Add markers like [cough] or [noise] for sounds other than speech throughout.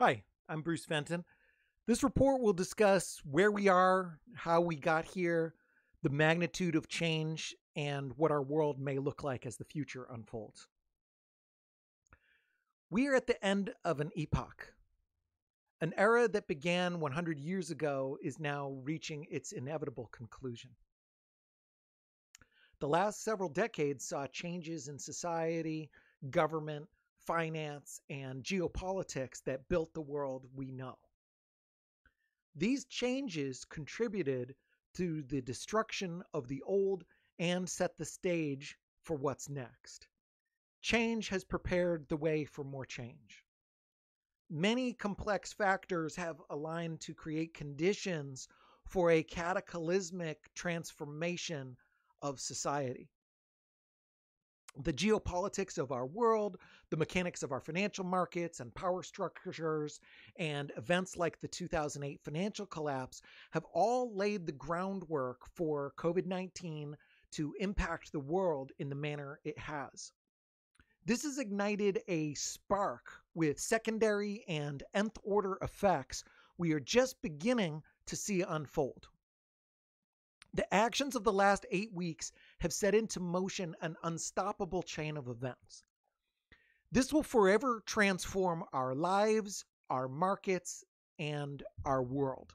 Hi, I'm Bruce Fenton. This report will discuss where we are, how we got here, the magnitude of change, and what our world may look like as the future unfolds. We are at the end of an epoch. An era that began 100 years ago is now reaching its inevitable conclusion. The last several decades saw changes in society, government, finance, and geopolitics that built the world we know. These changes contributed to the destruction of the old and set the stage for what's next. Change has prepared the way for more change. Many complex factors have aligned to create conditions for a cataclysmic transformation of society the geopolitics of our world, the mechanics of our financial markets and power structures, and events like the 2008 financial collapse have all laid the groundwork for COVID 19 to impact the world in the manner it has. This has ignited a spark with secondary and nth order effects we are just beginning to see unfold. The actions of the last eight weeks have set into motion an unstoppable chain of events. This will forever transform our lives, our markets, and our world.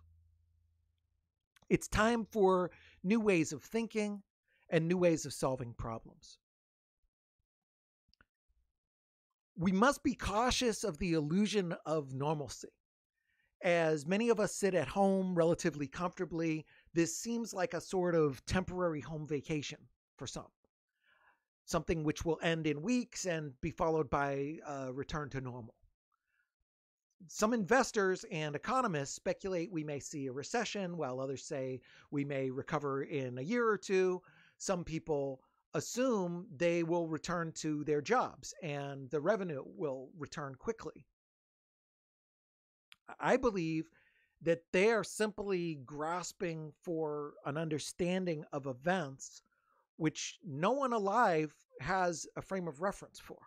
It's time for new ways of thinking and new ways of solving problems. We must be cautious of the illusion of normalcy. As many of us sit at home relatively comfortably, this seems like a sort of temporary home vacation for some. Something which will end in weeks and be followed by a return to normal. Some investors and economists speculate we may see a recession, while others say we may recover in a year or two. Some people assume they will return to their jobs and the revenue will return quickly. I believe that they are simply grasping for an understanding of events which no one alive has a frame of reference for.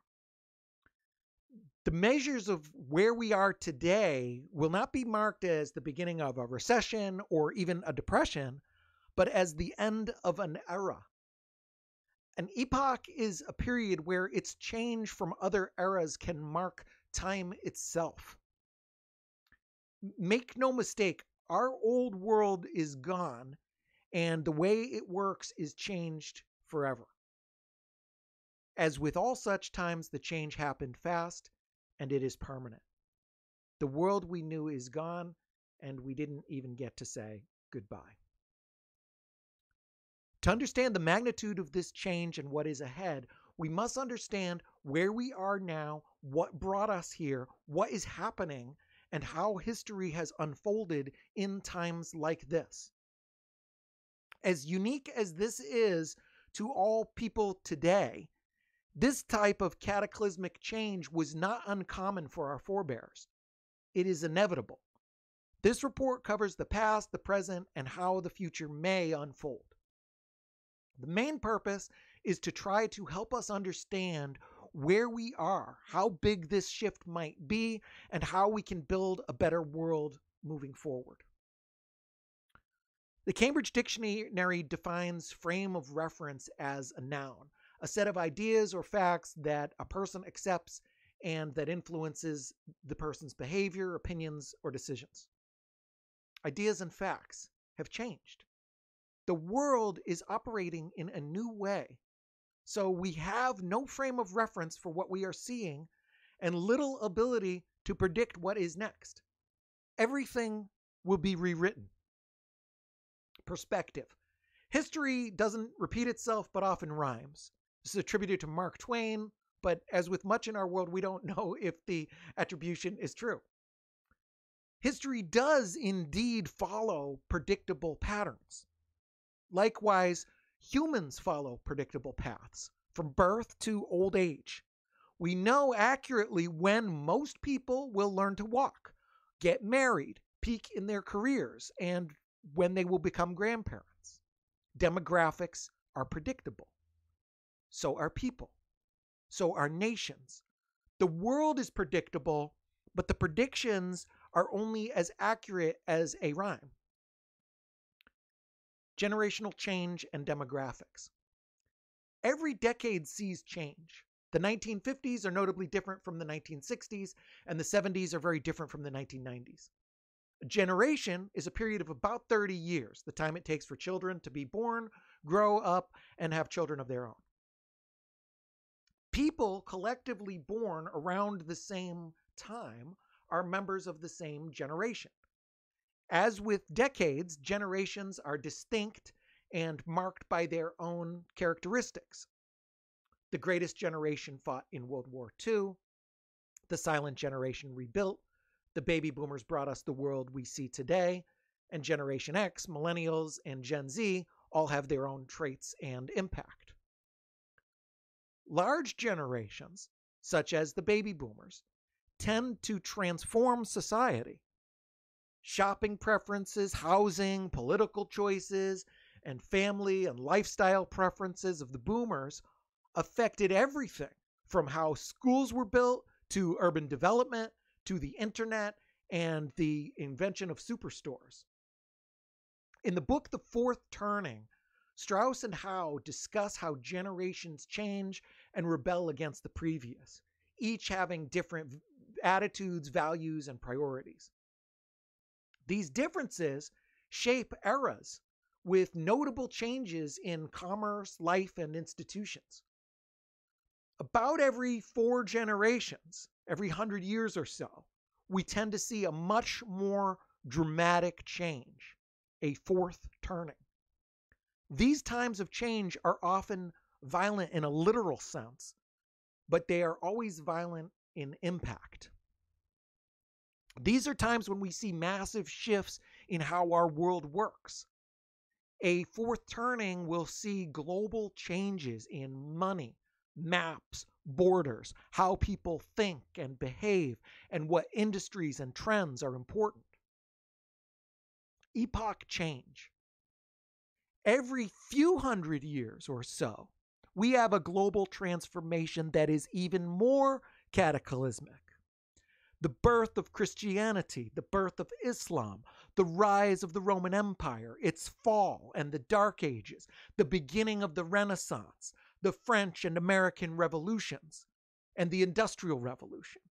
The measures of where we are today will not be marked as the beginning of a recession or even a depression, but as the end of an era. An epoch is a period where its change from other eras can mark time itself make no mistake, our old world is gone and the way it works is changed forever. As with all such times, the change happened fast and it is permanent. The world we knew is gone and we didn't even get to say goodbye. To understand the magnitude of this change and what is ahead, we must understand where we are now, what brought us here, what is happening, and how history has unfolded in times like this. As unique as this is to all people today, this type of cataclysmic change was not uncommon for our forebears. It is inevitable. This report covers the past, the present, and how the future may unfold. The main purpose is to try to help us understand where we are, how big this shift might be, and how we can build a better world moving forward. The Cambridge Dictionary defines frame of reference as a noun, a set of ideas or facts that a person accepts and that influences the person's behavior, opinions, or decisions. Ideas and facts have changed. The world is operating in a new way so we have no frame of reference for what we are seeing and little ability to predict what is next. Everything will be rewritten. Perspective. History doesn't repeat itself, but often rhymes. This is attributed to Mark Twain, but as with much in our world, we don't [laughs] know if the attribution is true. History does indeed follow predictable patterns. Likewise, Humans follow predictable paths from birth to old age. We know accurately when most people will learn to walk, get married, peak in their careers, and when they will become grandparents. Demographics are predictable. So are people. So are nations. The world is predictable, but the predictions are only as accurate as a rhyme. Generational change and demographics. Every decade sees change. The 1950s are notably different from the 1960s, and the 70s are very different from the 1990s. A generation is a period of about 30 years, the time it takes for children to be born, grow up, and have children of their own. People collectively born around the same time are members of the same generation. As with decades, generations are distinct and marked by their own characteristics. The greatest generation fought in World War II. The silent generation rebuilt. The baby boomers brought us the world we see today. And Generation X, Millennials, and Gen Z all have their own traits and impact. Large generations, such as the baby boomers, tend to transform society. Shopping preferences, housing, political choices, and family and lifestyle preferences of the boomers affected everything from how schools were built to urban development to the internet and the invention of superstores. In the book The Fourth Turning, Strauss and Howe discuss how generations change and rebel against the previous, each having different attitudes, values, and priorities. These differences shape eras with notable changes in commerce, life, and institutions. About every four generations, every hundred years or so, we tend to see a much more dramatic change, a fourth turning. These times of change are often violent in a literal sense, but they are always violent in impact. These are times when we see massive shifts in how our world works. A fourth turning will see global changes in money, maps, borders, how people think and behave, and what industries and trends are important. Epoch change. Every few hundred years or so, we have a global transformation that is even more cataclysmic. The birth of Christianity, the birth of Islam, the rise of the Roman Empire, its fall and the Dark Ages, the beginning of the Renaissance, the French and American revolutions, and the Industrial Revolution.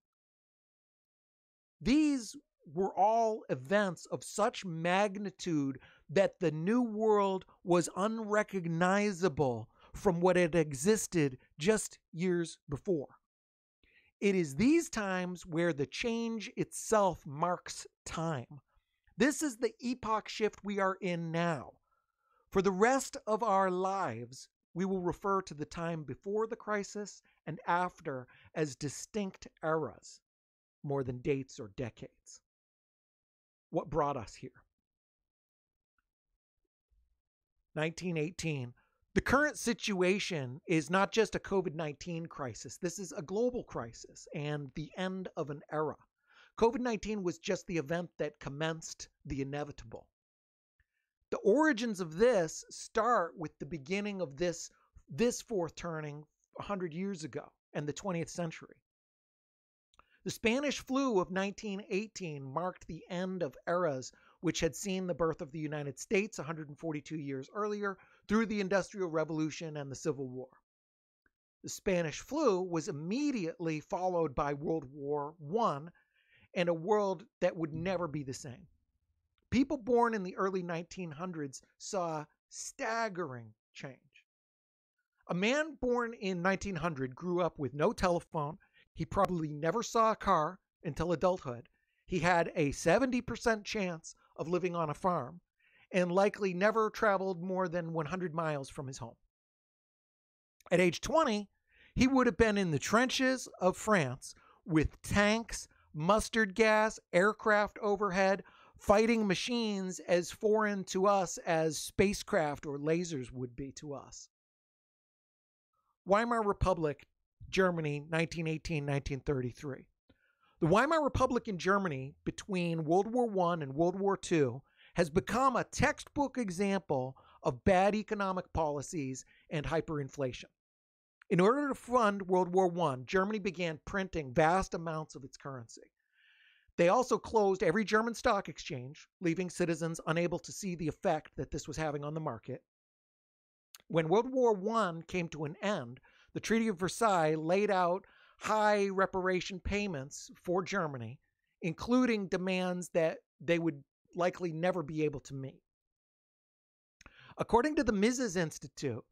These were all events of such magnitude that the New World was unrecognizable from what had existed just years before. It is these times where the change itself marks time. This is the epoch shift we are in now. For the rest of our lives, we will refer to the time before the crisis and after as distinct eras more than dates or decades. What brought us here? 1918 the current situation is not just a COVID 19 crisis, this is a global crisis and the end of an era. COVID 19 was just the event that commenced the inevitable. The origins of this start with the beginning of this, this fourth turning 100 years ago and the 20th century. The Spanish flu of 1918 marked the end of eras which had seen the birth of the United States 142 years earlier through the Industrial Revolution and the Civil War. The Spanish flu was immediately followed by World War I and a world that would never be the same. People born in the early 1900s saw staggering change. A man born in 1900 grew up with no telephone. He probably never saw a car until adulthood. He had a 70% chance of living on a farm and likely never traveled more than 100 miles from his home. At age 20, he would have been in the trenches of France with tanks, mustard gas, aircraft overhead, fighting machines as foreign to us as spacecraft or lasers would be to us. Weimar Republic, Germany, 1918 1933. The Weimar Republic in Germany between World War I and World War II has become a textbook example of bad economic policies and hyperinflation. In order to fund World War I, Germany began printing vast amounts of its currency. They also closed every German stock exchange, leaving citizens unable to see the effect that this was having on the market. When World War I came to an end, the Treaty of Versailles laid out high reparation payments for Germany, including demands that they would likely never be able to meet. According to the Mises Institute,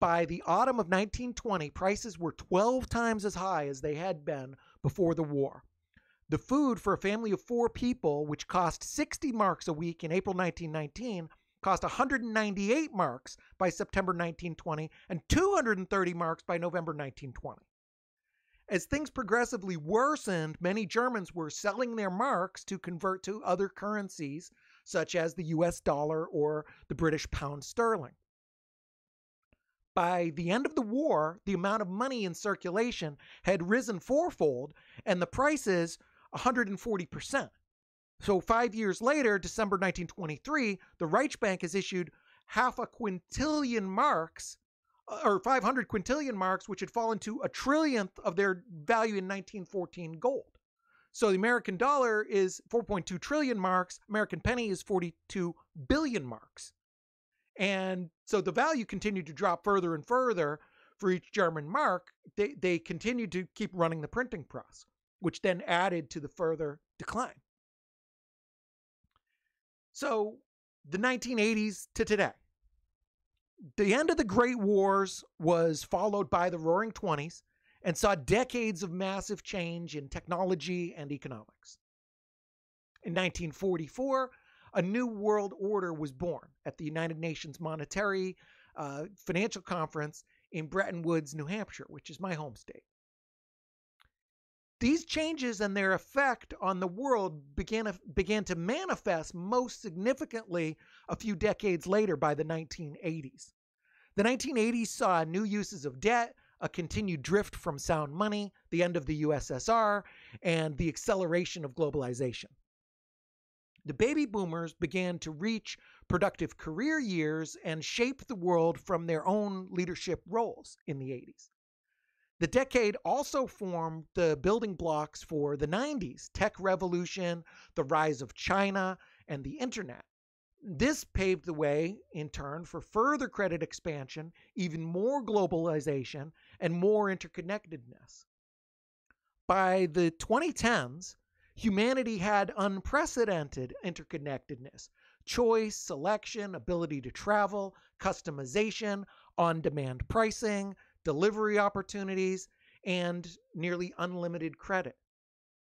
by the autumn of 1920, prices were 12 times as high as they had been before the war. The food for a family of four people, which cost 60 marks a week in April 1919, cost 198 marks by September 1920 and 230 marks by November 1920. As things progressively worsened, many Germans were selling their marks to convert to other currencies, such as the US dollar or the British pound sterling. By the end of the war, the amount of money in circulation had risen fourfold, and the prices 140%. So, five years later, December 1923, the Reichsbank has issued half a quintillion marks, uh, or 500 quintillion marks, which had fallen to a trillionth of their value in 1914 gold. So, the American dollar is 4.2 trillion marks, American penny is 42 billion marks. And so the value continued to drop further and further for each German mark. They, they continued to keep running the printing press which then added to the further decline. So, the 1980s to today. The end of the Great Wars was followed by the Roaring 20s and saw decades of massive change in technology and economics. In 1944, a new world order was born at the United Nations Monetary uh, Financial Conference in Bretton Woods, New Hampshire, which is my home state. These changes and their effect on the world began, began to manifest most significantly a few decades later by the 1980s. The 1980s saw new uses of debt, a continued drift from sound money, the end of the USSR, and the acceleration of globalization. The baby boomers began to reach productive career years and shape the world from their own leadership roles in the 80s. The decade also formed the building blocks for the 90s tech revolution, the rise of China, and the internet. This paved the way, in turn, for further credit expansion, even more globalization, and more interconnectedness. By the 2010s, humanity had unprecedented interconnectedness choice, selection, ability to travel, customization, on demand pricing, delivery opportunities, and nearly unlimited credit.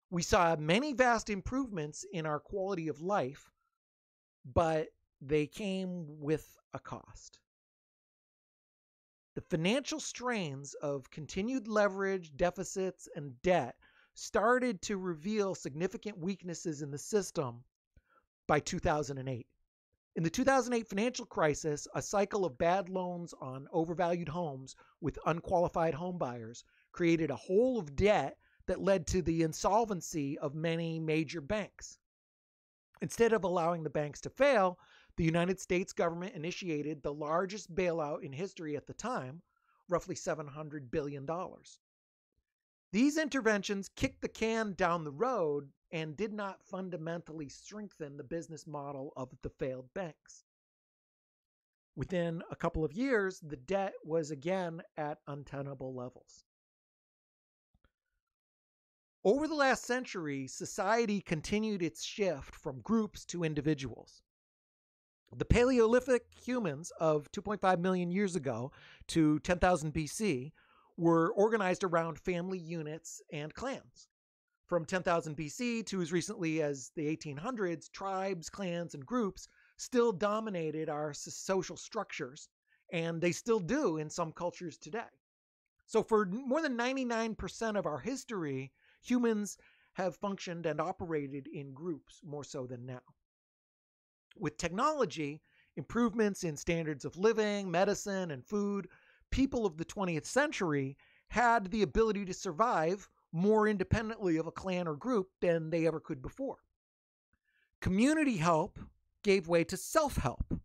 We saw many vast improvements in our quality of life, but they came with a cost. The financial strains of continued leverage, deficits, and debt started to reveal significant weaknesses in the system by 2008. In the 2008 financial crisis, a cycle of bad loans on overvalued homes with unqualified homebuyers created a hole of debt that led to the insolvency of many major banks. Instead of allowing the banks to fail, the United States government initiated the largest bailout in history at the time, roughly $700 billion. These interventions kicked the can down the road and did not fundamentally strengthen the business model of the failed banks. Within a couple of years, the debt was again at untenable levels. Over the last century, society continued its shift from groups to individuals. The Paleolithic humans of 2.5 million years ago to 10,000 BC were organized around family units and clans. From 10,000 BC to as recently as the 1800s, tribes, clans, and groups still dominated our social structures, and they still do in some cultures today. So, for more than 99% of our history, humans have functioned and operated in groups more so than now. With technology, improvements in standards of living, medicine, and food, people of the 20th century had the ability to survive more independently of a clan or group than they ever could before. Community help gave way to self help.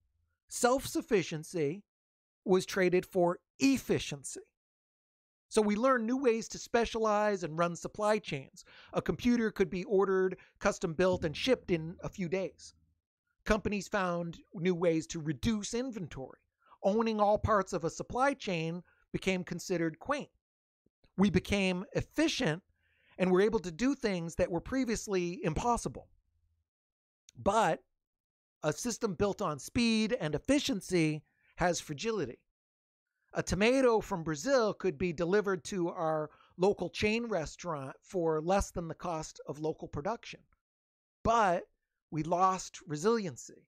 Self sufficiency was traded for efficiency. So we learned new ways to specialize and run supply chains. A computer could be ordered, custom built, and shipped in a few days. Companies found new ways to reduce inventory. Owning all parts of a supply chain became considered quaint. We became efficient and were able to do things that were previously impossible. But a system built on speed and efficiency has fragility. A tomato from Brazil could be delivered to our local chain restaurant for less than the cost of local production. But we lost resiliency.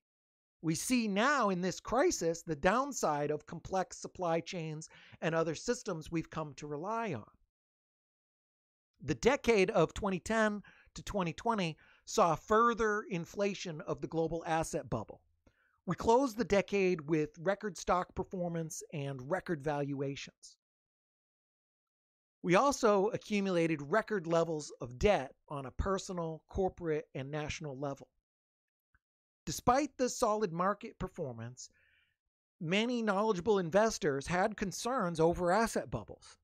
We see now in this crisis the downside of complex supply chains and other systems we've come to rely on. The decade of 2010 to 2020 saw further inflation of the global asset bubble. We closed the decade with record stock performance and record valuations. We also accumulated record levels of debt on a personal, corporate, and national level. Despite the solid market performance, many knowledgeable investors had concerns over asset bubbles.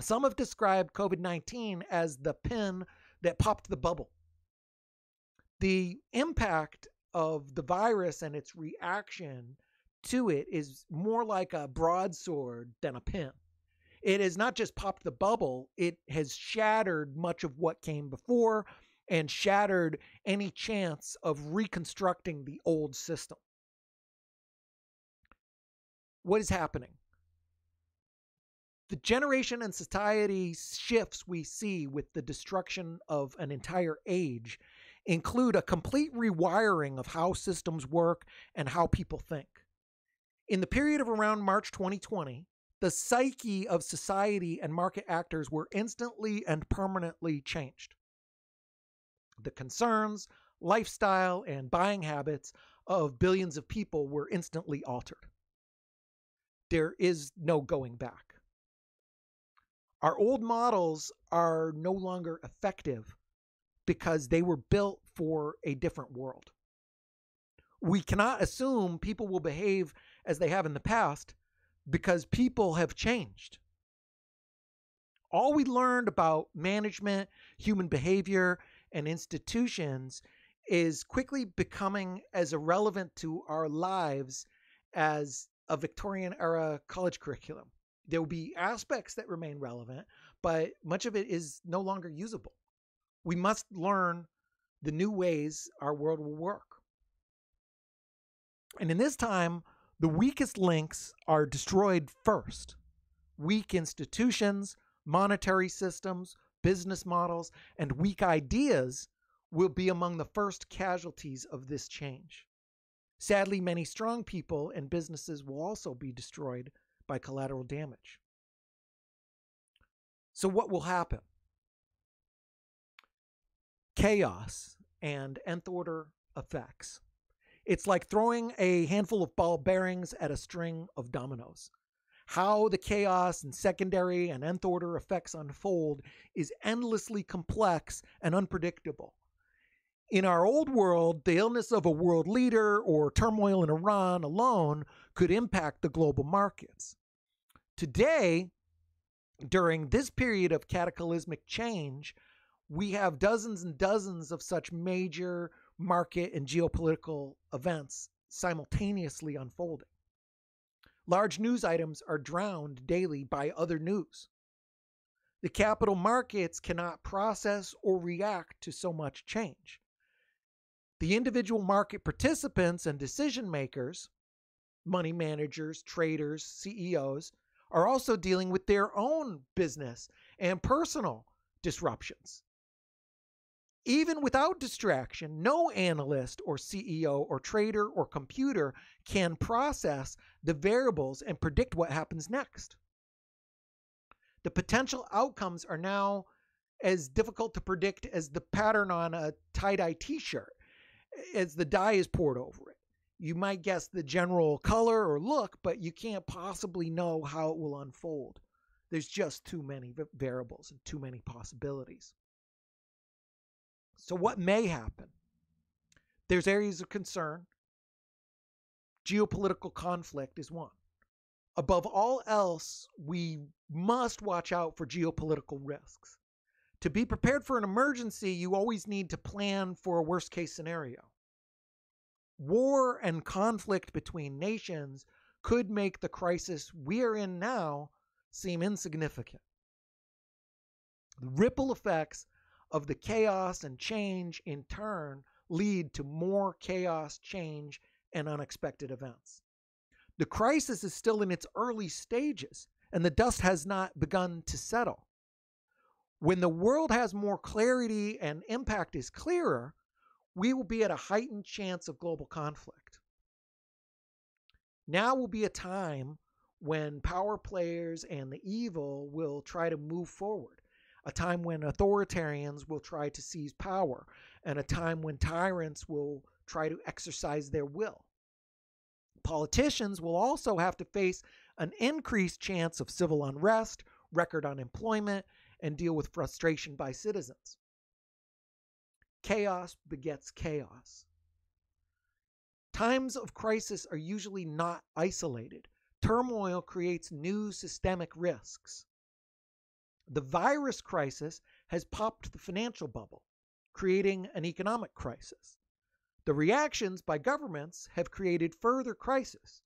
Some have described COVID 19 as the pin that popped the bubble. The impact of the virus and its reaction to it is more like a broadsword than a pin. It has not just popped the bubble, it has shattered much of what came before and shattered any chance of reconstructing the old system. What is happening? The generation and society shifts we see with the destruction of an entire age include a complete rewiring of how systems work and how people think. In the period of around March 2020, the psyche of society and market actors were instantly and permanently changed. The concerns, lifestyle, and buying habits of billions of people were instantly altered. There is no going back. Our old models are no longer effective because they were built for a different world. We cannot assume people will behave as they have in the past because people have changed. All we learned about management, human behavior, and institutions is quickly becoming as irrelevant to our lives as a Victorian era college curriculum. There will be aspects that remain relevant, but much of it is no longer usable. We must learn the new ways our world will work. And in this time, the weakest links are destroyed first. Weak institutions, monetary systems, business models, and weak ideas will be among the first casualties of this change. Sadly, many strong people and businesses will also be destroyed by collateral damage. So, what will happen? chaos and nth order effects. It's like throwing a handful of ball bearings at a string of dominoes. How the chaos and secondary and nth order effects unfold is endlessly complex and unpredictable. In our old world, the illness of a world leader or turmoil in Iran alone could impact the global markets. Today, during this period of cataclysmic change, we have dozens and dozens of such major market and geopolitical events simultaneously unfolding. Large news items are drowned daily by other news. The capital markets cannot process or react to so much change. The individual market participants and decision makers, money managers, traders, CEOs, are also dealing with their own business and personal disruptions. Even without distraction, no analyst or CEO or trader or computer can process the variables and predict what happens next. The potential outcomes are now as difficult to predict as the pattern on a tie dye t shirt as the dye is poured over it. You might guess the general color or look, but you can't possibly know how it will unfold. There's just too many variables and too many possibilities. So, what may happen? There's areas of concern. Geopolitical conflict is one. Above all else, we must watch out for geopolitical risks. To be prepared for an emergency, you always need to plan for a worst case scenario. War and conflict between nations could make the crisis we are in now seem insignificant. The ripple effects of the chaos and change in turn lead to more chaos, change, and unexpected events. The crisis is still in its early stages, and the dust has not begun to settle. When the world has more clarity and impact is clearer, we will be at a heightened chance of global conflict. Now will be a time when power players and the evil will try to move forward, a time when authoritarians will try to seize power, and a time when tyrants will try to exercise their will. Politicians will also have to face an increased chance of civil unrest, record unemployment, and deal with frustration by citizens. Chaos begets chaos. Times of crisis are usually not isolated. Turmoil creates new systemic risks. The virus crisis has popped the financial bubble, creating an economic crisis. The reactions by governments have created further crisis.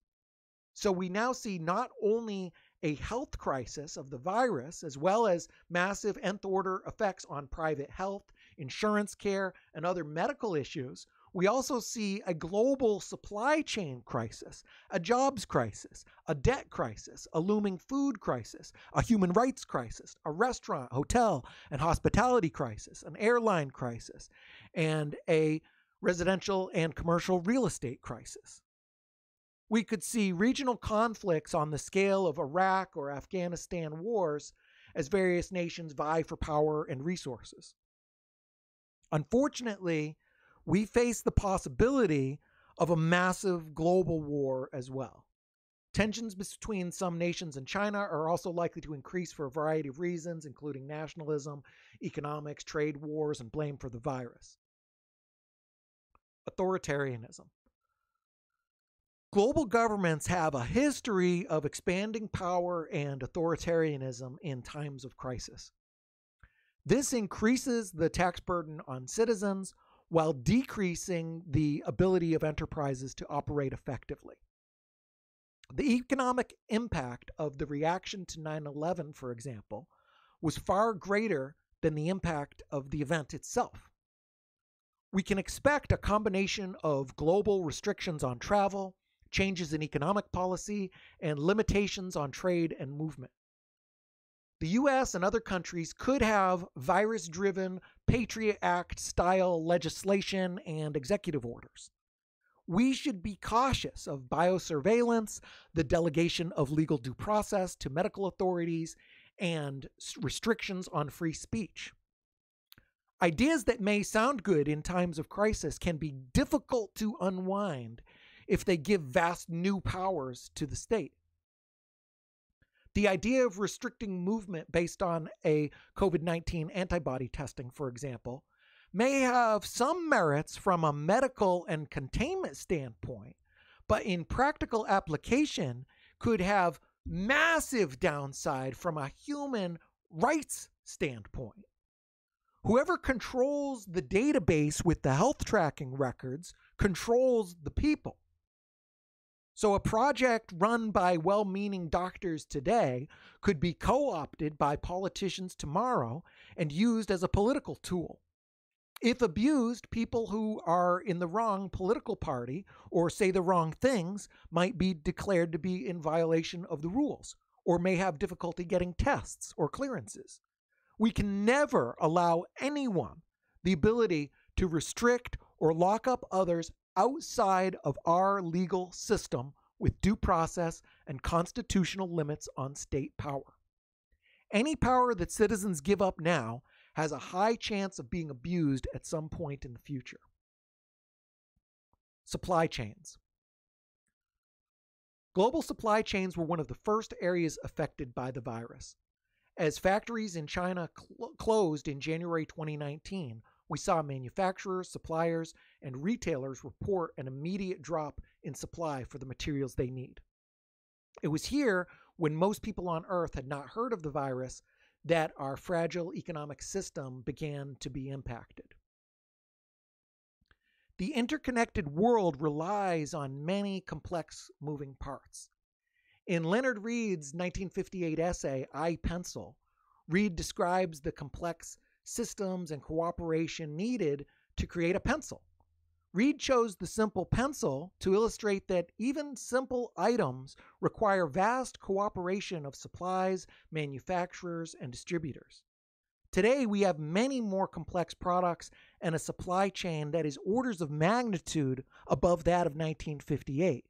So we now see not only a health crisis of the virus, as well as massive nth order effects on private health, insurance care, and other medical issues, we also see a global supply chain crisis, a jobs crisis, a debt crisis, a looming food crisis, a human rights crisis, a restaurant, hotel, and hospitality crisis, an airline crisis, and a residential and commercial real estate crisis. We could see regional conflicts on the scale of Iraq or Afghanistan wars as various nations vie for power and resources. Unfortunately, we face the possibility of a massive global war as well. Tensions between some nations and China are also likely to increase for a variety of reasons, including nationalism, economics, trade wars, and blame for the virus. Authoritarianism. Global governments have a history of expanding power and authoritarianism in times of crisis. This increases the tax burden on citizens while decreasing the ability of enterprises to operate effectively. The economic impact of the reaction to 9 11, for example, was far greater than the impact of the event itself. We can expect a combination of global restrictions on travel, changes in economic policy, and limitations on trade and movement. The US and other countries could have virus driven Patriot Act style legislation and executive orders. We should be cautious of biosurveillance, the delegation of legal due process to medical authorities, and restrictions on free speech. Ideas that may sound good in times of crisis can be difficult to unwind if they give vast new powers to the state. The idea of restricting movement based on a COVID 19 antibody testing, for example, may have some merits from a medical and containment standpoint, but in practical application could have massive downside from a human rights standpoint. Whoever controls the database with the health tracking records controls the people. So, a project run by well meaning doctors today could be co opted by politicians tomorrow and used as a political tool. If abused, people who are in the wrong political party or say the wrong things might be declared to be in violation of the rules or may have difficulty getting tests or clearances. We can never allow anyone the ability to restrict or lock up others outside of our legal system with due process and constitutional limits on state power. Any power that citizens give up now has a high chance of being abused at some point in the future. Supply chains. Global supply chains were one of the first areas affected by the virus. As factories in China cl- closed in January 2019, we saw manufacturers, suppliers, and retailers report an immediate drop in supply for the materials they need. It was here, when most people on Earth had not heard of the virus, that our fragile economic system began to be impacted. The interconnected world relies on many complex moving parts. In Leonard Read's 1958 essay, I Pencil, Read describes the complex systems and cooperation needed to create a pencil. Read chose the simple pencil to illustrate that even simple items require vast cooperation of supplies, manufacturers, and distributors. Today, we have many more complex products and a supply chain that is orders of magnitude above that of 1958.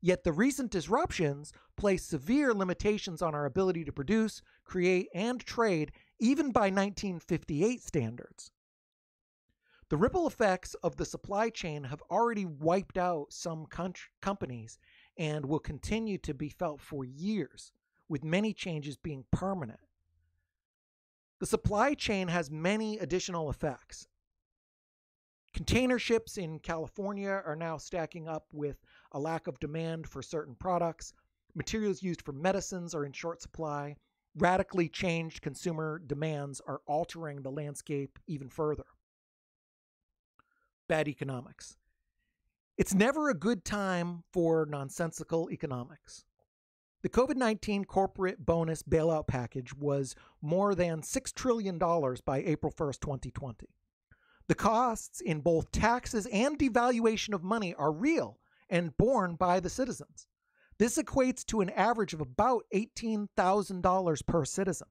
Yet the recent disruptions place severe limitations on our ability to produce, create, and trade, even by 1958 standards. The ripple effects of the supply chain have already wiped out some companies and will continue to be felt for years, with many changes being permanent. The supply chain has many additional effects. Container ships in California are now stacking up with a lack of demand for certain products. Materials used for medicines are in short supply. Radically changed consumer demands are altering the landscape even further. Bad economics. It's never a good time for nonsensical economics. The COVID 19 corporate bonus bailout package was more than $6 trillion by April 1st, 2020. The costs in both taxes and devaluation of money are real and borne by the citizens. This equates to an average of about $18,000 per citizen.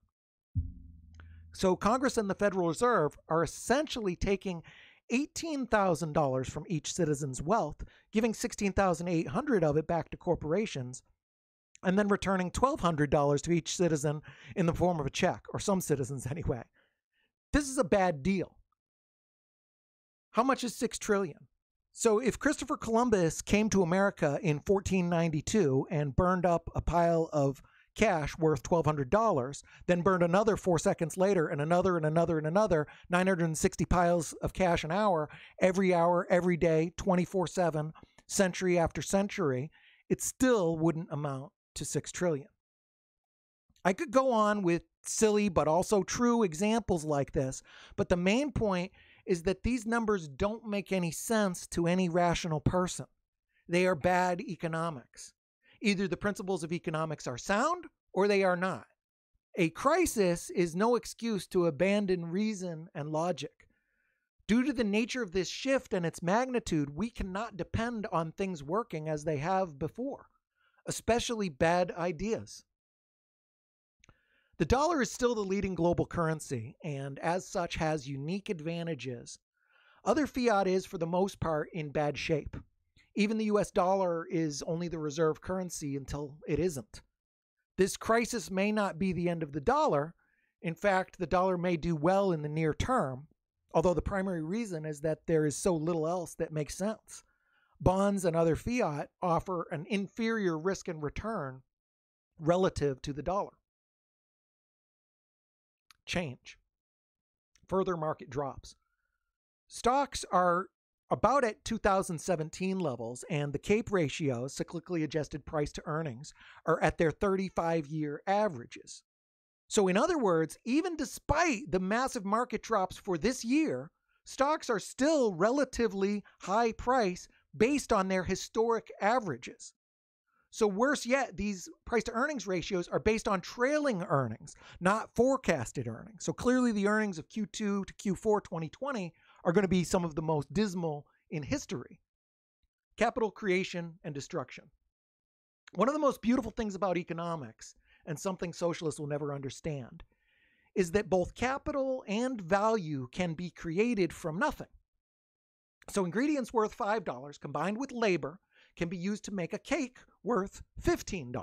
So, Congress and the Federal Reserve are essentially taking $18,000 from each citizen's wealth, giving $16,800 of it back to corporations, and then returning $1,200 to each citizen in the form of a check, or some citizens [laughs] anyway. This is a bad deal. How much is 6 trillion? So if Christopher Columbus came to America in 1492 and burned up a pile of cash worth $1,200, then burned another four seconds later, and another, and another, and another 960 piles of cash an hour, every hour, every day, 24 7, century after century, it still wouldn't amount to 6 trillion. I could go on with silly but also true examples like this, but the main point is that these numbers don't make any sense to any rational person. They are bad economics. Either the principles of economics are sound or they are not. A crisis is no excuse to abandon reason and logic. Due to the nature of this shift and its magnitude, we cannot depend on things working as they have before especially bad ideas. The dollar is still the leading global currency and, as such, has unique advantages. Other fiat is, for the most part, in bad shape. Even the US dollar is only the reserve currency until it isn't. This crisis may not be the end of the dollar. In fact, the dollar may do well in the near term, although the primary reason is that there is so little else that makes sense bonds and other fiat offer an inferior risk and return relative to the dollar. Change. Further market drops. Stocks are about at 2017 levels, and the CAPE ratio, cyclically adjusted price to earnings, are at their 35 year averages. So, in other words, even despite the massive market drops for this year, stocks are still relatively high price based on their historic averages. So, worse yet, these price to earnings ratios are based on trailing earnings, not forecasted earnings. So, clearly, the earnings of Q2 to Q4 2020 are going to be some of the most dismal in history. Capital creation and destruction. One of the most beautiful things about economics, and something socialists will never understand, is that both capital and value can be created from nothing. So ingredients worth $5 combined with labor can be used to make a cake worth $15.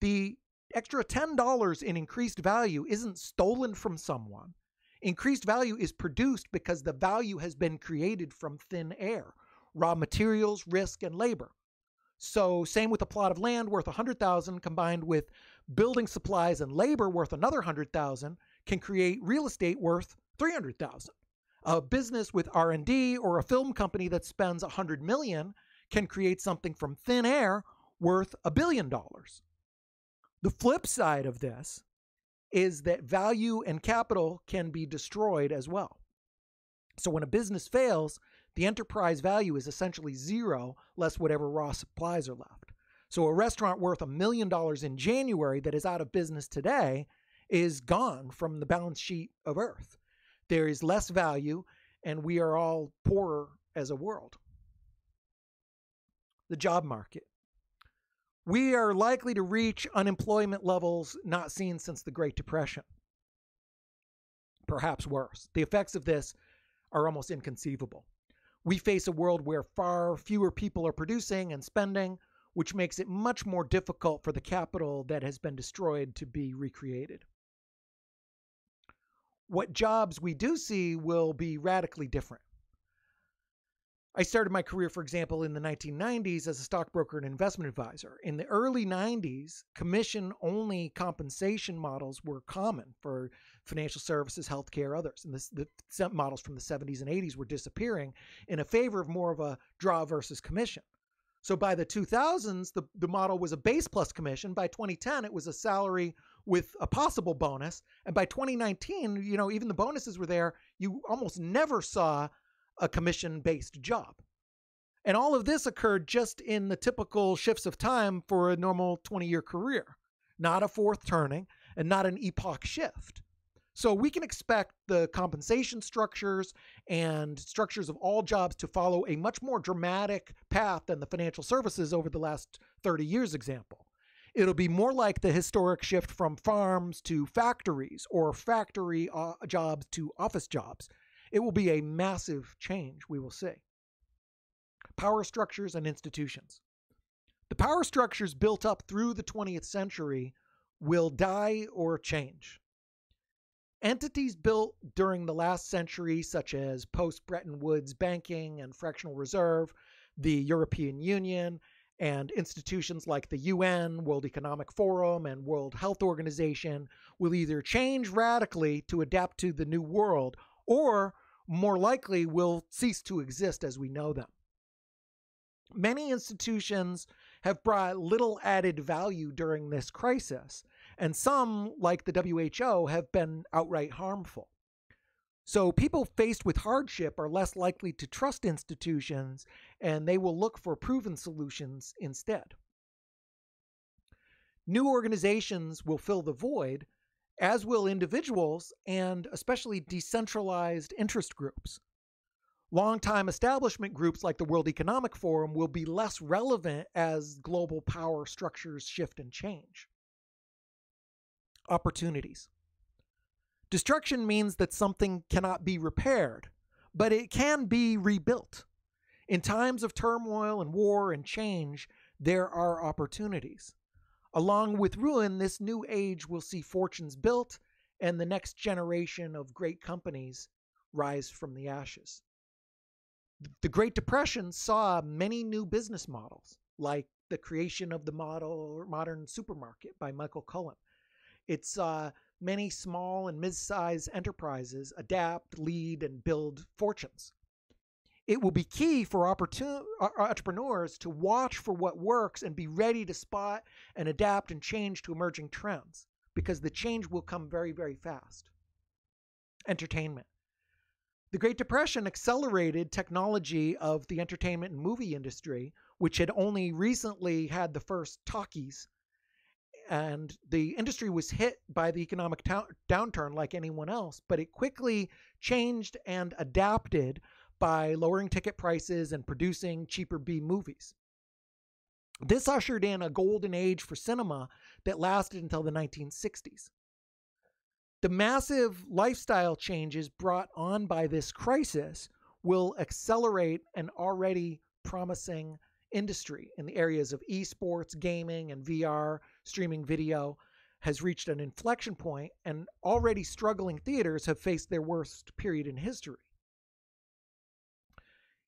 The extra $10 in increased value isn't stolen from someone. Increased value is produced because the value has been created from thin air, raw materials, risk, and labor. So same with a plot of land worth 100,000 combined with building supplies and labor worth another 100,000 can create real estate worth 300,000 a business with r&d or a film company that spends 100 million can create something from thin air worth a billion dollars. The flip side of this is that value and capital can be destroyed as well. So when a business fails, the enterprise value is essentially zero less whatever raw supplies are left. So a restaurant worth a million dollars in January that is out of business today is gone from the balance sheet of Earth. There is less value, and we are all poorer as a world. The job market. We are likely to reach unemployment levels not seen since the Great Depression. Perhaps worse. The effects of this are almost inconceivable. We face a world where far fewer people are producing and spending, which makes it much more difficult for the capital that has been destroyed to be recreated. What jobs we do see will be radically different. I started my career, for example, in the 1990s as a stockbroker and investment advisor. In the early 90s, commission only compensation models were common for financial services, healthcare, others. And this, the models from the 70s and 80s were disappearing in a favor of more of a draw versus commission. So by the 2000s, the, the model was a base plus commission. By 2010, it was a salary with a possible bonus. And by 2019, you know, even the bonuses were there. You almost never saw a commission based job. And all of this occurred just in the typical shifts of time for a normal 20 year career, not a fourth turning and not an epoch shift. So we can expect the compensation structures and structures of all jobs to follow a much more dramatic path than the financial services over the last 30 years example. It'll be more like the historic shift from farms to factories or factory uh, jobs to office jobs. It will be a massive change, we will see. Power structures and institutions. The power structures built up through the 20th century will die or change. Entities built during the last century, such as post Bretton Woods banking and fractional reserve, the European Union, and institutions like the UN, World Economic Forum, and World Health Organization will either change radically to adapt to the new world or more likely will cease to exist as we know them. Many institutions have brought little added value during this crisis, and some, like the WHO, have been outright harmful. So, people faced with hardship are less likely to trust institutions and they will look for proven solutions instead. New organizations will fill the void as will individuals and especially decentralized interest groups. Longtime establishment groups like the World Economic Forum will be less relevant as global power structures shift and change. Opportunities. Destruction means that something cannot be repaired, but it can be rebuilt. In times of turmoil and war and change, there are opportunities. Along with ruin, this new age will see fortunes built and the next generation of great companies rise from the ashes. The Great Depression saw many new business models, like the creation of the model modern supermarket by Michael Cullen. It saw many small and mid-sized enterprises adapt, lead, and build fortunes it will be key for uh, entrepreneurs to watch for what works and be ready to spot and adapt and change to emerging trends because the change will come very, very fast. Entertainment. The Great Depression accelerated technology of the entertainment and movie industry, which had only recently had the first talkies. And the industry was hit by the economic downturn like anyone else, but it quickly changed and adapted by lowering ticket prices and producing cheaper B movies. This ushered in a golden age for cinema that lasted until the 1960s. The massive lifestyle changes brought on by this crisis will accelerate an already promising industry in the areas of esports, gaming, and VR, streaming video has reached an inflection point, and already struggling theaters have faced their worst period in history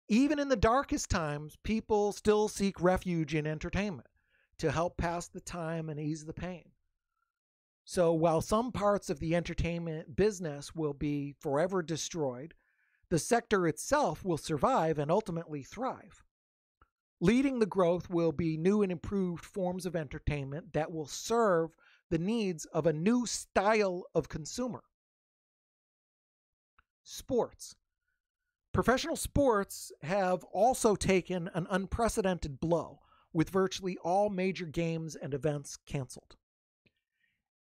even in the darkest times, people still seek refuge in entertainment to help pass the time and ease the pain. So while some parts of the entertainment business will be forever destroyed, the sector itself will survive and ultimately thrive. Leading the growth will be new and improved forms of entertainment that will serve the needs of a new style of consumer. Sports. Professional sports have also taken an unprecedented blow, with virtually all major games and events canceled.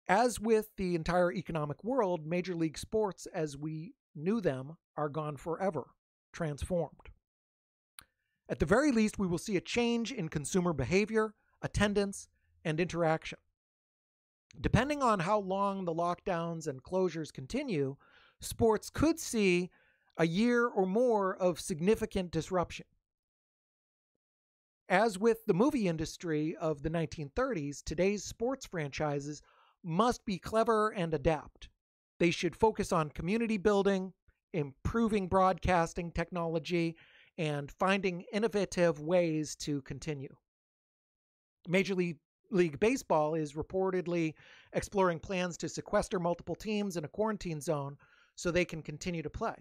As with the entire economic world, Major League Sports as we knew them are gone forever, transformed. At the very least, we will see a change in consumer behavior, attendance, and interaction. Depending on how long the lockdowns and closures continue, sports could see a year or more of significant disruption. As with the movie industry of the 1930s, today's sports franchises must be clever and adapt. They should focus on community building, improving broadcasting technology, and finding innovative ways to continue. Major League, Baseball is reportedly exploring plans to sequester multiple teams in a quarantine zone so they can continue to play.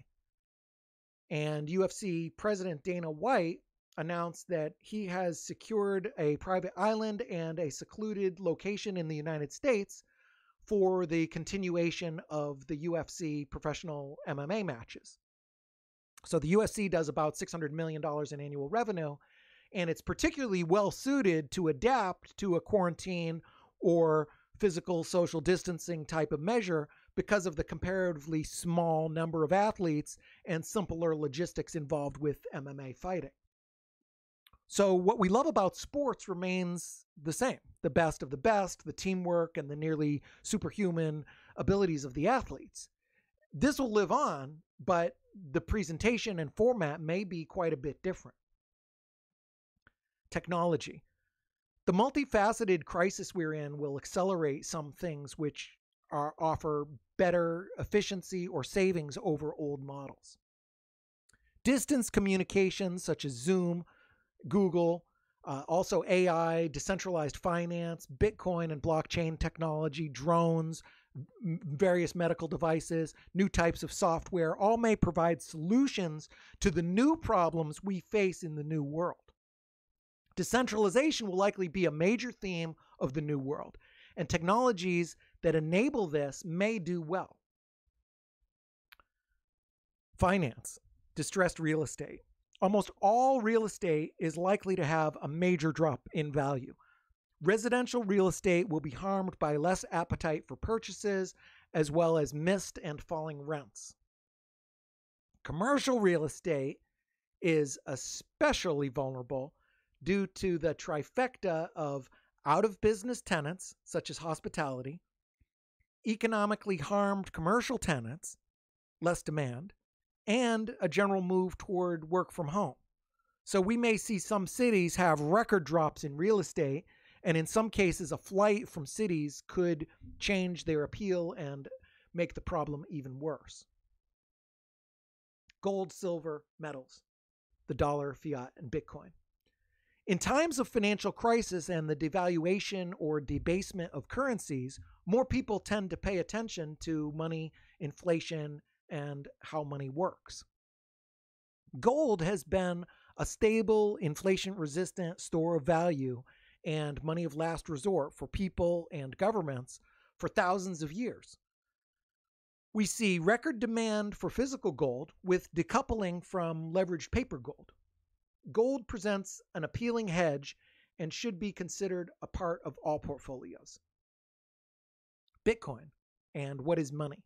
And UFC President Dana White announced that he has secured a private island and a secluded location in the United States for the continuation of the UFC professional MMA matches. So the UFC does about $600 million in annual revenue, and it's particularly well suited to adapt to a quarantine or physical social distancing type of measure because of the comparatively small number of athletes and simpler logistics involved with MMA fighting. So, what we love about sports remains the same the best of the best, the teamwork, and the nearly superhuman abilities of the athletes. This will live on, but the presentation and format may be quite a bit different. Technology. The multifaceted crisis we're in will accelerate some things which are, offer better efficiency or savings over old models. Distance communications such as Zoom, Google, uh, also AI, decentralized finance, Bitcoin and blockchain technology, drones, various medical devices, new types of software, all may provide solutions to the new problems we face in the new world. Decentralization will likely be a major theme of the new world, and technologies that enable this may do well. Finance, distressed real estate. Almost all real estate is likely to have a major drop in value. Residential real estate will be harmed by less appetite for purchases, as well as missed and falling rents. Commercial real estate is especially vulnerable due to the trifecta of out of business tenants, such as hospitality, economically harmed commercial tenants, less demand, and a general move toward work from home. So we may see some cities have record drops in real estate, and in some cases, a flight from cities could change their appeal and make the problem even worse. Gold, silver, metals, the dollar, fiat, and Bitcoin. In times of financial crisis and the devaluation or debasement of currencies, more people tend to pay attention to money, inflation, and how money works. Gold has been a stable, inflation resistant store of value and money of last resort for people and governments for thousands of years. We see record demand for physical gold with decoupling from leveraged paper gold. Gold presents an appealing hedge and should be considered a part of all portfolios. Bitcoin and what is money?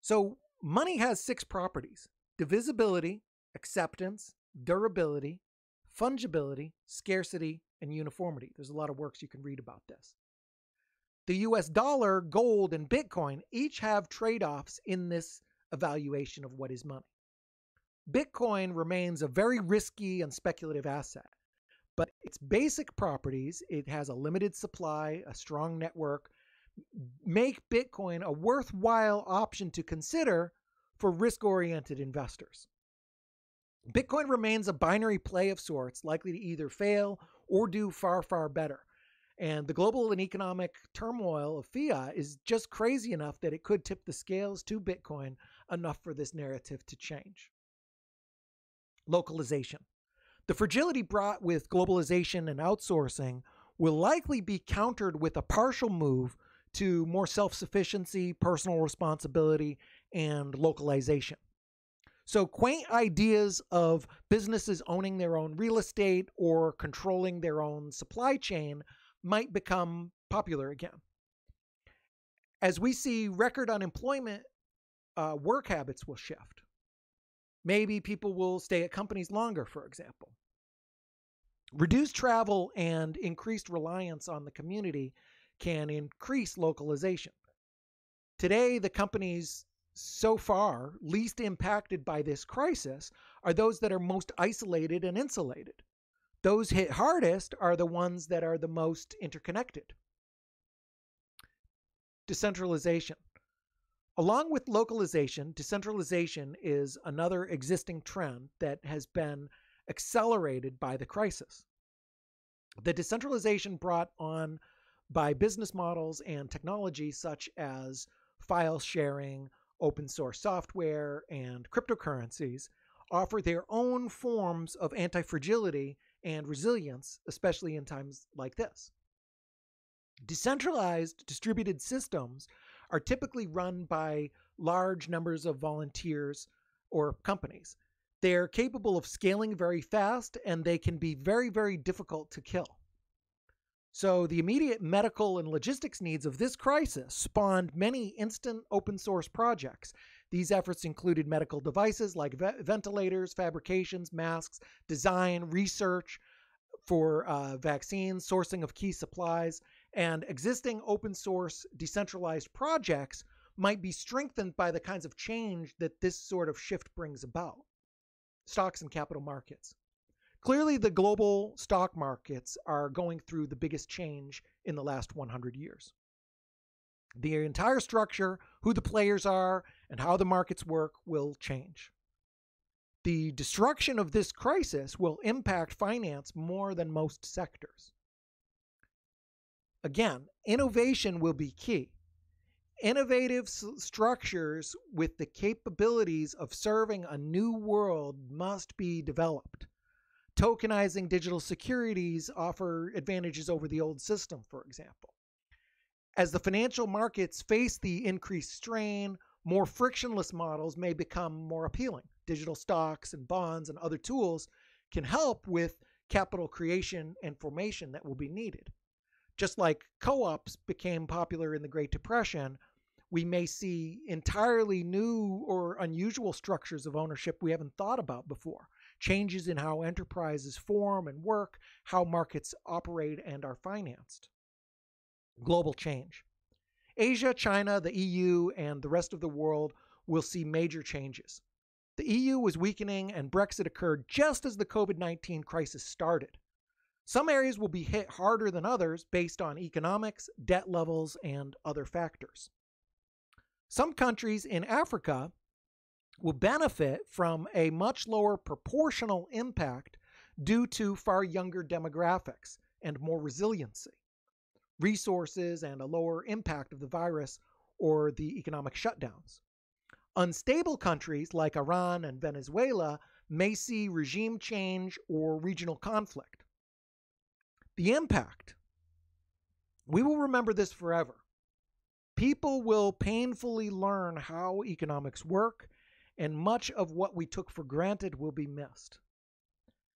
So, money has six properties divisibility, acceptance, durability, fungibility, scarcity, and uniformity. There's a lot of works you can read about this. The US dollar, gold, and Bitcoin each have trade offs in this evaluation of what is money. Bitcoin remains a very risky and speculative asset, but its basic properties, it has a limited supply, a strong network, make Bitcoin a worthwhile option to consider for risk oriented investors. Bitcoin remains a binary play of sorts, likely to either fail or do far, far better. And the global and economic turmoil of fiat is just crazy enough that it could tip the scales to Bitcoin enough for this narrative to change. Localization. The fragility brought with globalization and outsourcing will likely be countered with a partial move to more self sufficiency, personal responsibility, and localization. So, quaint ideas of businesses owning their own real estate or controlling their own supply chain might become popular again. As we see record unemployment, uh, work habits will shift. Maybe people will stay at companies longer, for example. Reduced travel and increased reliance on the community can increase localization. Today, the companies so far least impacted by this crisis are those that are most isolated and insulated. Those hit hardest are the ones that are the most interconnected. Decentralization. Along with localization, decentralization is another existing trend that has been accelerated by the crisis. The decentralization brought on by business models and technology such as file sharing, open source software, and cryptocurrencies offer their own forms of anti fragility and resilience, especially in times like this. Decentralized distributed systems are typically run by large numbers of volunteers or companies. They're capable of scaling very fast and they can be very, very difficult to kill. So, the immediate medical and logistics needs of this crisis spawned many instant open source projects. These efforts included medical devices like ve- ventilators, fabrications, masks, design, research for uh, vaccines, sourcing of key supplies, and existing open source decentralized projects might be strengthened by the kinds of change that this sort of shift brings about. Stocks and capital markets. Clearly, the global stock markets are going through the biggest change in the last 100 years. The entire structure, who the players are, and how the markets work will change. The destruction of this crisis will impact finance more than most sectors. Again, innovation will be key. Innovative s- structures with the capabilities of serving a new world must be developed tokenizing digital securities offer advantages over the old system, for example. As the financial markets face the increased strain, more frictionless models may become more appealing. Digital stocks and bonds and other tools can help with capital creation and formation that will be needed. Just like co ops became popular in the Great Depression, we may see entirely new or unusual structures of ownership we haven't thought about before changes in how enterprises form and work, how markets operate and are financed. Global change. Asia, China, the EU, and the rest of the world will see major changes. The EU was weakening, and Brexit occurred just as the COVID 19 crisis started. Some areas will be hit harder than others based on economics, debt levels, and other factors. Some countries in Africa will benefit from a much lower proportional impact due to far younger demographics and more resiliency, resources, and a lower impact of the virus or the economic shutdowns. Unstable countries like Iran and Venezuela may see regime change or regional conflict. The impact. We will remember this forever. People will painfully learn how economics work and much of what we took for granted will be missed.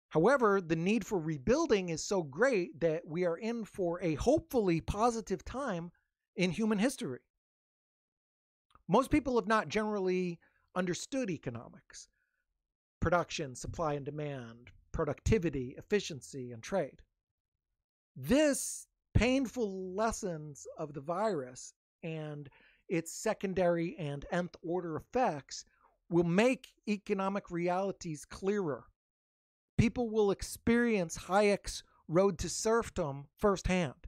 However, the need for rebuilding is so great that we are in for a hopefully positive time in human history. Most people have not generally understood economics production, supply and demand, productivity, efficiency, and trade. This painful lessons of the virus and its secondary and nth order effects will make economic realities clearer. People will experience Hayek's road to serfdom firsthand.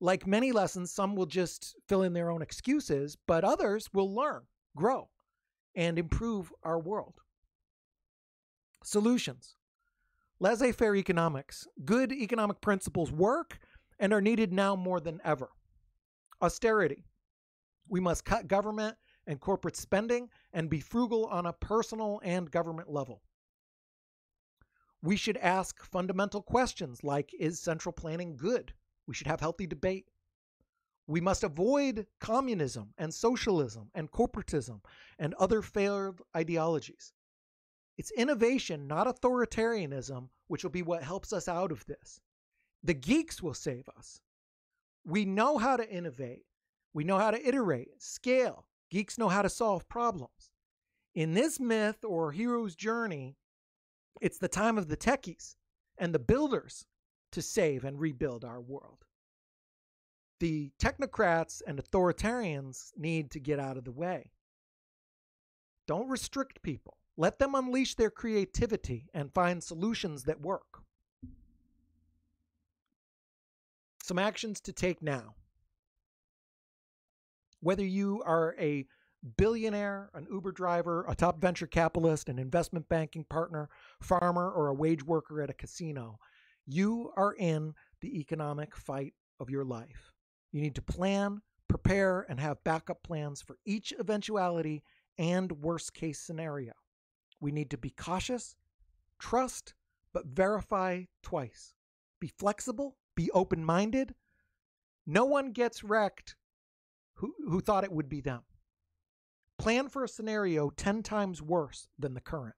Like many lessons, some will just fill in their own excuses, but others will learn, grow, and improve our world. Solutions Laissez faire economics. Good economic principles work and are needed now more than ever. Austerity. We must cut government and corporate spending and be frugal on a personal and government level. We should ask fundamental questions like Is central planning good? We should have healthy debate. We must avoid communism and socialism and corporatism and other failed ideologies. It's innovation, not authoritarianism, which will be what helps us out of this. The geeks will save us. We know how to innovate, we know how to iterate, scale. Geeks know how to solve problems. In this myth or hero's journey, it's the time of the techies and the builders to save and rebuild our world the technocrats and authoritarians need to get out of the way. Don't restrict people. Let them unleash their creativity and find solutions that work. Some actions to take now. Whether you are a billionaire, an Uber driver, a top venture capitalist, an investment banking partner, farmer, or a wage worker at a casino, you are in the economic fight of your life. You need to plan, prepare, and have backup plans for each eventuality and worst case scenario. We need to be cautious, trust, but verify twice. Be flexible, be open minded. No one gets wrecked who, who thought it would be them. Plan for a scenario 10 times worse than the current.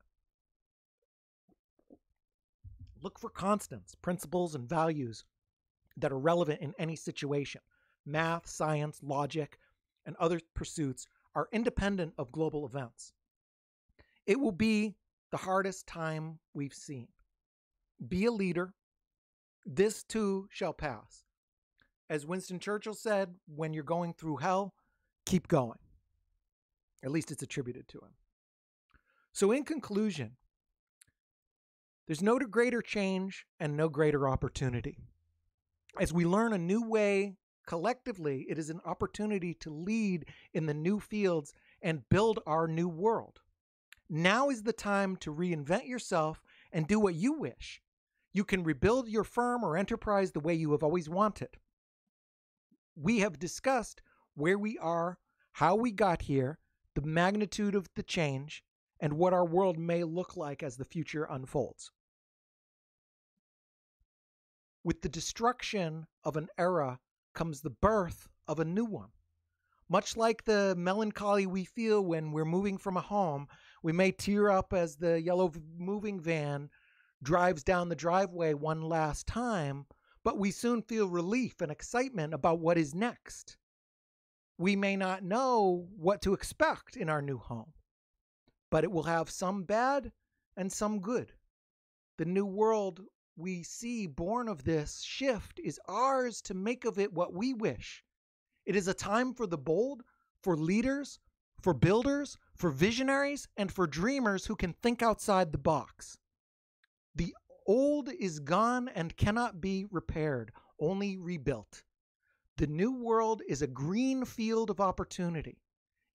Look for constants, principles, and values that are relevant in any situation math, science, logic, and other pursuits are independent of global events. It will be the hardest time we've seen. Be a leader. This too shall pass. As Winston Churchill said, when you're going through hell, keep going. At least it's attributed to him. So, in conclusion, there's no greater change and no greater opportunity. As we learn a new way Collectively, it is an opportunity to lead in the new fields and build our new world. Now is the time to reinvent yourself and do what you wish. You can rebuild your firm or enterprise the way you have always wanted. We have discussed where we are, how we got here, the magnitude of the change, and what our world may look like as the future unfolds. With the destruction of an era comes the birth of a new one. Much like the melancholy we feel when we're moving from a home, we may tear up as the yellow moving van drives down the driveway one last time, but we soon feel relief and excitement about what is next. We may not know what to expect in our new home, but it will have some bad and some good. The new world we see born of this shift is ours to make of it what we wish. It is a time for the bold, for leaders, for builders, for visionaries, and for dreamers who can think outside the box. The old is gone and cannot be repaired, only rebuilt. The new world is a green field of opportunity.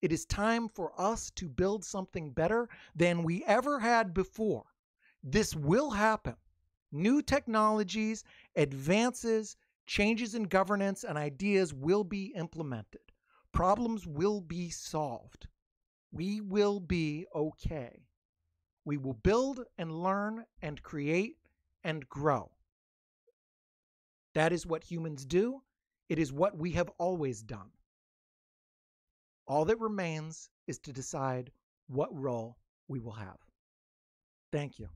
It is time for us to build something better than we ever had before. This will happen New technologies, advances, changes in governance, and ideas will be implemented. Problems will be solved. We will be okay. We will build and learn and create and grow. That is what humans do. It is what we have always done. All that remains is to decide what role we will have. Thank you.